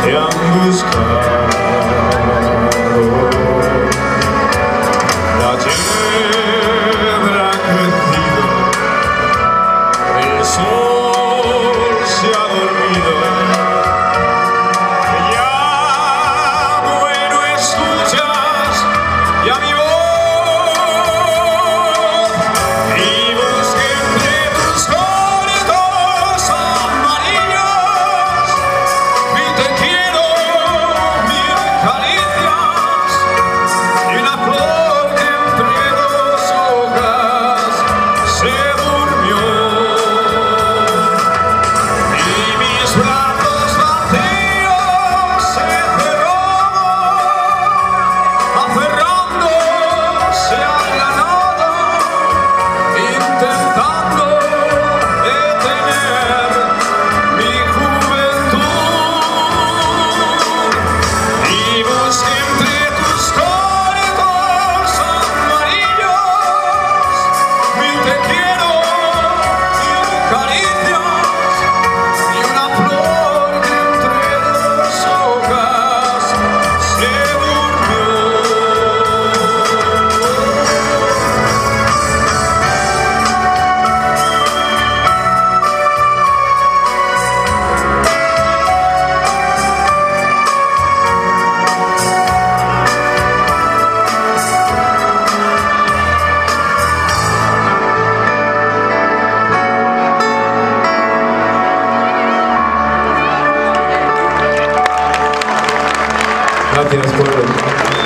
buscado. Gracias, pueblo.